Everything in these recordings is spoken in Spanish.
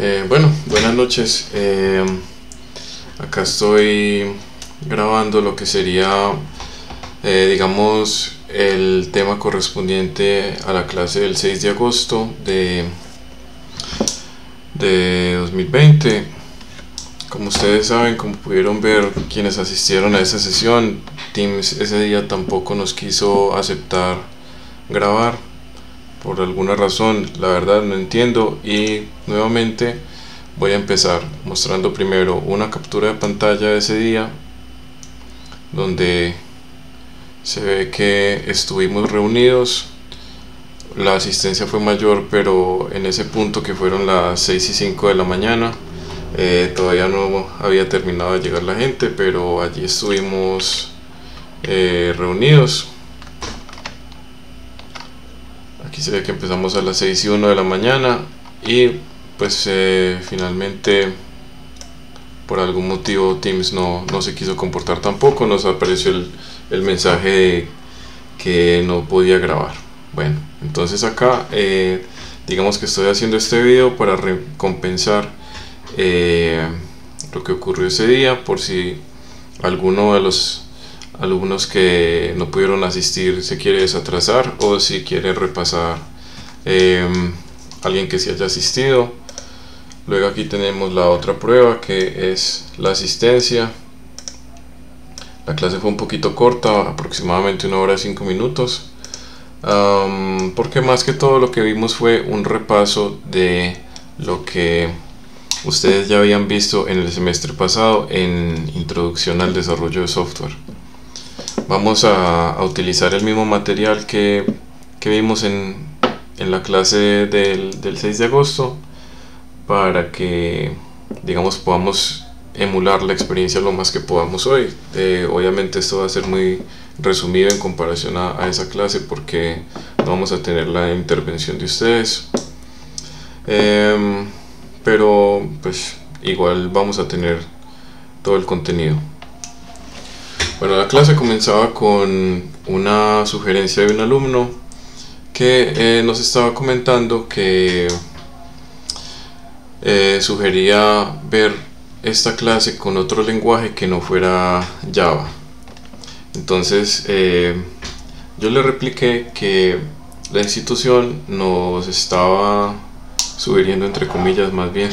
Eh, bueno, buenas noches. Eh, acá estoy grabando lo que sería, eh, digamos, el tema correspondiente a la clase del 6 de agosto de, de 2020. Como ustedes saben, como pudieron ver quienes asistieron a esa sesión, Teams ese día tampoco nos quiso aceptar grabar por alguna razón, la verdad no entiendo y nuevamente voy a empezar mostrando primero una captura de pantalla de ese día donde se ve que estuvimos reunidos. La asistencia fue mayor pero en ese punto que fueron las 6 y 5 de la mañana eh, todavía no había terminado de llegar la gente pero allí estuvimos eh, reunidos aquí se ve que empezamos a las 6 y 1 de la mañana y pues eh, finalmente por algún motivo Teams no, no, se quiso comportar tampoco, nos apareció el, el mensaje que no podía grabar. Bueno, entonces acá eh, digamos que estoy haciendo este video para recompensar eh, lo que ocurrió ese día por si alguno de los alumnos que no pudieron asistir se quiere desatrasar o si quiere repasar eh, alguien que sí haya asistido. Luego aquí tenemos la otra prueba que es la asistencia. La clase fue un poquito corta aproximadamente una hora y cinco minutos. Porque más que todo lo que vimos fue un repaso de lo que ustedes ya habían visto en el semestre pasado en introducción al desarrollo de software vamos a, utilizar el mismo material que, que vimos en, en, la clase del, del 6 de agosto para que digamos podamos emular la experiencia lo más que podamos hoy. Eh, obviamente esto va a ser muy resumido en comparación a, a, esa clase porque no vamos a tener la intervención de ustedes. Eh, pero pues igual vamos a tener todo el contenido bueno, la clase comenzaba con una sugerencia de un alumno que eh, nos estaba comentando que eh, sugería ver esta clase con otro lenguaje que no fuera Java. Entonces eh, yo le repliqué que la institución nos estaba sugiriendo, entre comillas más bien,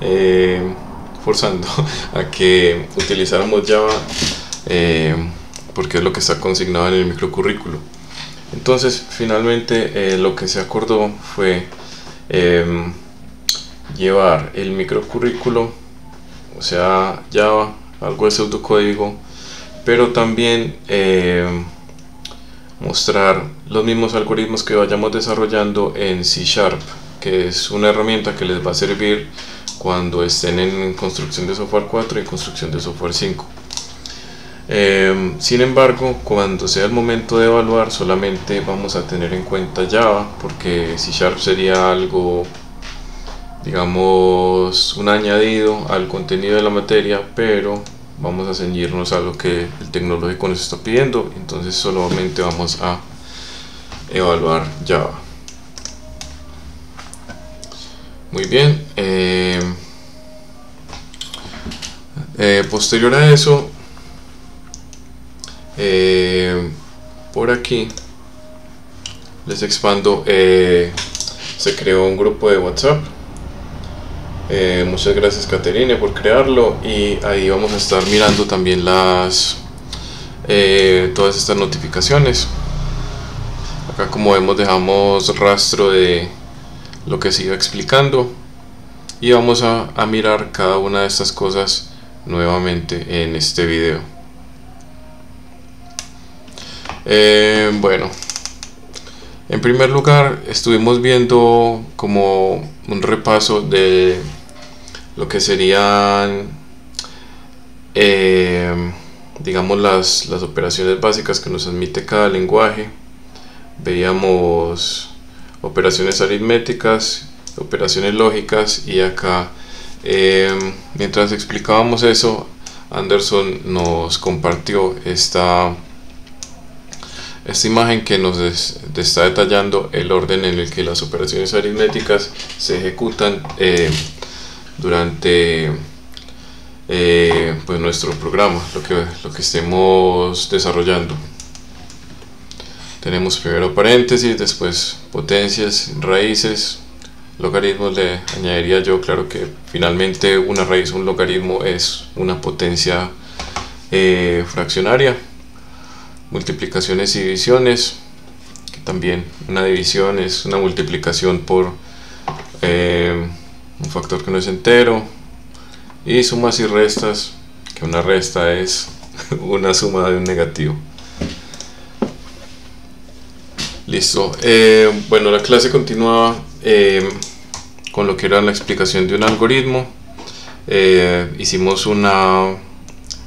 forzando a que utilizáramos Java eh, porque es lo que está consignado en el microcurrículo. Entonces, finalmente eh, lo que se acordó fue eh, llevar el microcurrículo, o sea, Java, algo de pseudocódigo, pero también eh, mostrar los mismos algoritmos que vayamos desarrollando en C Sharp, que es una herramienta que les va a servir cuando estén en construcción de software 4 y construcción de software 5. Eh, sin embargo, cuando sea el momento de evaluar, solamente vamos a tener en cuenta Java, porque C Sharp sería algo, digamos, un añadido al contenido de la materia, pero vamos a ceñirnos a lo que el tecnológico nos está pidiendo, entonces solamente vamos a evaluar Java. Muy bien. Eh, eh, posterior a eso, eh, por aquí les expando eh, se creó un grupo de whatsapp. Eh, muchas gracias Caterine por crearlo. Y ahí vamos a estar mirando también las todas estas notificaciones. Acá como vemos dejamos rastro de lo que se iba explicando. Y vamos a, a mirar cada una de estas cosas nuevamente en este video eh, bueno, en primer lugar estuvimos viendo como un repaso de lo que serían, eh, digamos, las, las operaciones básicas que nos admite cada lenguaje. Veíamos operaciones aritméticas, operaciones lógicas y acá, eh, mientras explicábamos eso, Anderson nos compartió esta esta imagen que nos está detallando el orden en el que las operaciones aritméticas se ejecutan eh, durante eh, pues nuestro programa, lo que, lo que estemos desarrollando. Tenemos primero paréntesis, después potencias, raíces, logaritmos le añadiría yo, claro que finalmente una raíz, un logaritmo es una potencia eh, fraccionaria, multiplicaciones y divisiones, que también una división es una multiplicación por eh, un factor que no es entero, y sumas y restas, que una resta es una suma de un negativo. Listo. Eh, bueno, la clase continuaba eh, con lo que era la explicación de un algoritmo. Hicimos una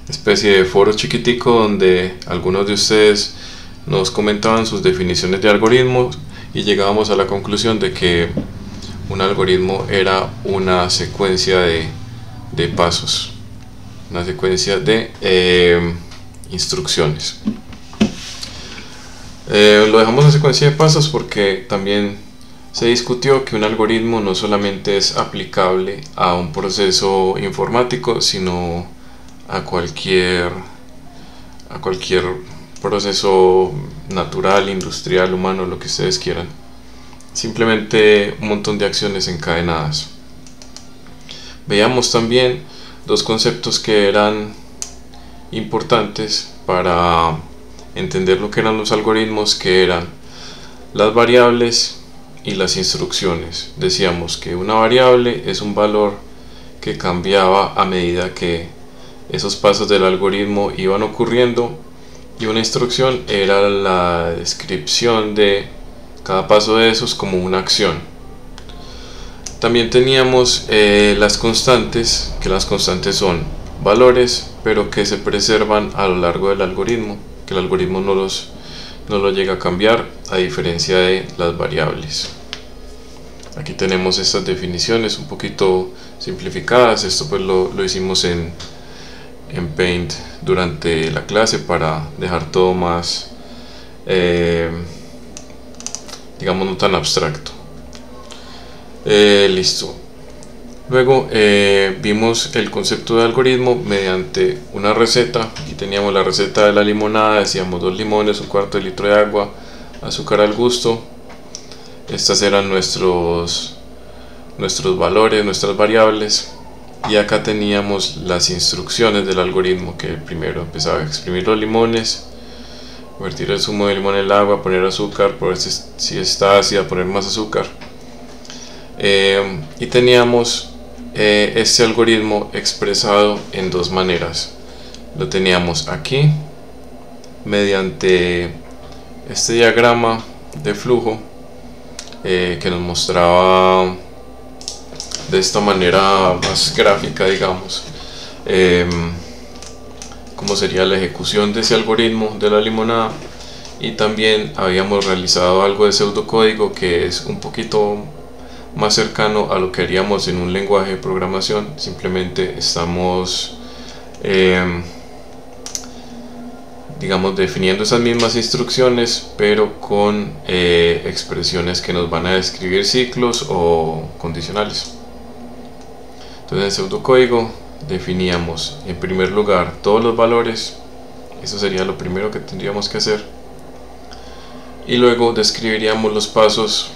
especie de foro chiquitico donde algunos de ustedes nos comentaban sus definiciones de algoritmos y llegábamos a la conclusión de que un algoritmo era una secuencia de de pasos, una secuencia de eh, instrucciones. Eh, lo dejamos en secuencia de pasos porque también se discutió que un algoritmo no solamente es aplicable a un proceso informático, sino a cualquier, a cualquier proceso natural, industrial, humano, lo que ustedes quieran. Simplemente un montón de acciones encadenadas. Veíamos también dos conceptos que eran importantes para entender lo que eran los algoritmos, que eran las variables y las instrucciones. Decíamos que una variable es un valor que cambiaba a medida que esos pasos del algoritmo iban ocurriendo y una instrucción era la descripción de cada paso de esos como una acción. También teníamos eh, las constantes, que las constantes son valores, pero que se preservan a lo largo del algoritmo, que el algoritmo no los, no lo llega a cambiar, a diferencia de las variables. Aquí tenemos estas definiciones un poquito simplificadas, esto pues lo, lo hicimos en, en Paint durante la clase para dejar todo más, eh, digamos, no tan abstracto. Eh, listo. Luego eh, vimos el concepto de algoritmo mediante una receta. Aquí teníamos la receta de la limonada, decíamos dos limones, un cuarto de litro de agua, azúcar al gusto. Estas eran nuestros, nuestros valores, nuestras variables. Y acá teníamos las instrucciones del algoritmo, que primero empezaba a exprimir los limones, vertir el zumo de limón en el agua, poner azúcar, por si está ácida, poner más azúcar eh, y teníamos eh, este algoritmo expresado en dos maneras. Lo teníamos aquí mediante este diagrama de flujo eh, que nos mostraba de esta manera más gráfica, digamos, cómo sería la ejecución de ese algoritmo de la limonada. Y también habíamos realizado algo de pseudocódigo que es un poquito más cercano a lo que haríamos en un lenguaje de programación. Simplemente estamos em, digamos definiendo esas mismas instrucciones pero con eh, expresiones que nos van a describir ciclos o condicionales entonces en pseudocódigo definíamos en primer lugar todos los valores. Eso sería lo primero que tendríamos que hacer. Y luego describiríamos los pasos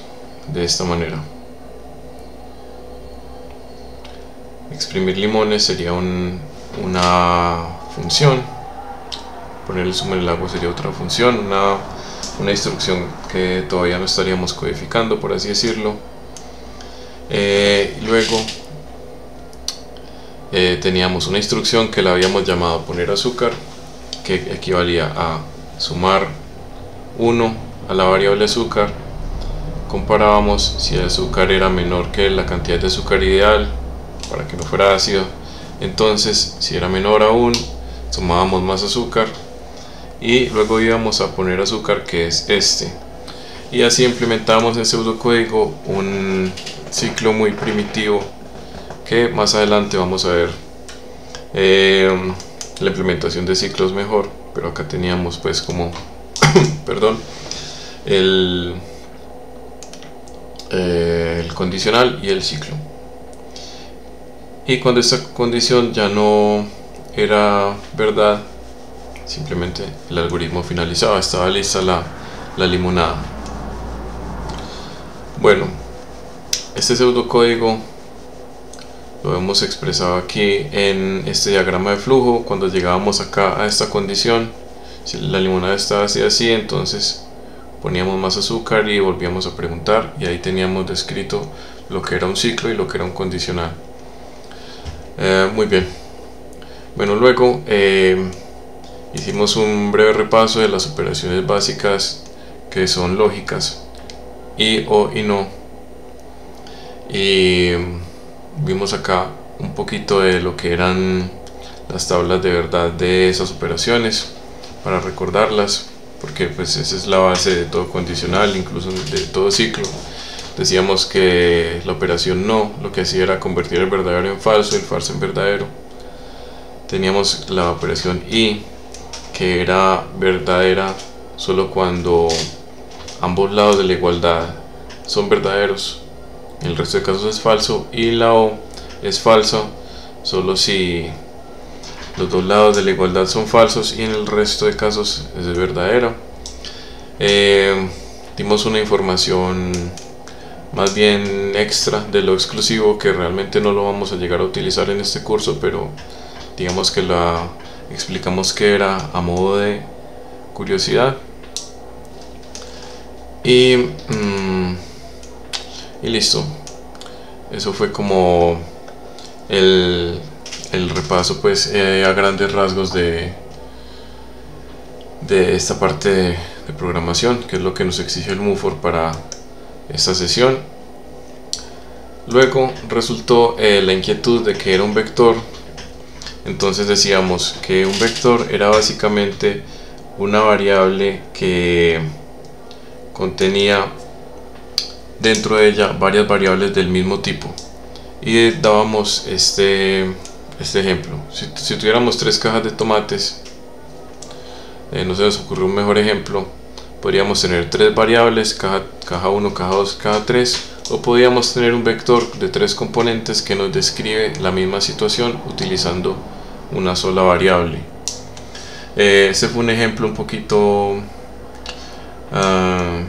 de esta manera. Exprimir limones sería una función. Poner el zumo en el agua sería otra función una, instrucción que todavía no estaríamos codificando por así decirlo. Eh, luego eh, teníamos una instrucción que la habíamos llamado poner azúcar que equivalía a sumar 1 a la variable azúcar. Comparábamos si el azúcar era menor que la cantidad de azúcar ideal para que no fuera ácido. Entonces si era menor aún sumábamos más azúcar y luego íbamos a poner azúcar que es este. Y así implementamos en pseudocódigo un ciclo muy primitivo que más adelante vamos a ver eh, la implementación de ciclos mejor pero acá teníamos pues como perdón el, eh, el condicional y el ciclo. Y cuando esta condición ya no era verdad simplemente el algoritmo finalizaba estaba lista la, la limonada. Bueno este pseudocódigo lo hemos expresado aquí en este diagrama de flujo. Cuando llegábamos acá a esta condición si la limonada estaba así así entonces poníamos más azúcar y volvíamos a preguntar. Y ahí teníamos descrito lo que era un ciclo y lo que era un condicional. Eh, muy bien. Bueno luego eh, hicimos un breve repaso de las operaciones básicas que son lógicas y o y no. Y vimos acá un poquito de lo que eran las tablas de verdad de esas operaciones para recordarlas porque pues esa es la base de todo condicional, incluso de todo ciclo. Decíamos que la operación no lo que hacía era convertir el verdadero en falso el falso en verdadero. Teníamos la operación y que era verdadera solo cuando ambos lados de la igualdad son verdaderos. El resto de casos es falso y la o es falsa solo si los dos lados de la igualdad son falsos y en el resto de casos es verdadero. Eh, dimos una información más bien extra de lo exclusivo que realmente no lo vamos a llegar a utilizar en este curso, pero digamos que la explicamos que era a modo de curiosidad. Y, mm, y listo. Eso fue como el el repaso pues eh, a grandes rasgos de, de esta parte de, programación que es lo que nos exige el MUFOR para esta sesión luego resultó eh, la inquietud de que era un vector entonces decíamos que un vector era básicamente una variable que contenía dentro de ella varias variables del mismo tipo y dábamos este este ejemplo. Si, tuviéramos tres cajas de tomates, eh, no se nos ocurrió un mejor ejemplo, podríamos tener tres variables, caja, caja 1, caja 2, caja 3, o podríamos tener un vector de tres componentes que nos describe la misma situación utilizando una sola variable. Eh, este fue un ejemplo un poquito ah,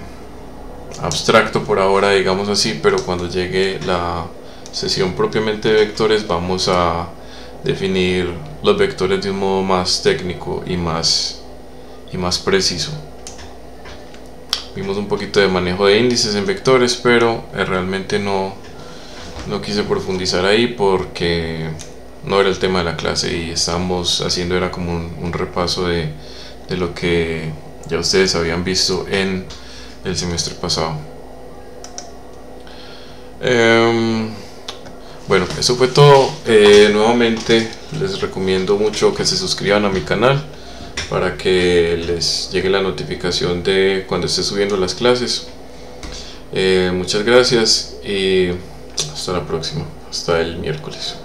abstracto por ahora, digamos así, pero cuando llegue la sesión propiamente de vectores vamos a definir los vectores de un modo más técnico y más, y más preciso. Vimos un poquito de manejo de índices en vectores, pero eh, realmente no, no quise profundizar ahí porque no era el tema de la clase y estamos haciendo era como un, repaso de, de, lo que ya ustedes habían visto en el semestre pasado. Em, bueno, eso fue todo. Eh, nuevamente les recomiendo mucho que se suscriban a mi canal para que les llegue la notificación de cuando esté subiendo las clases. Eh, muchas gracias y hasta la próxima, hasta el miércoles.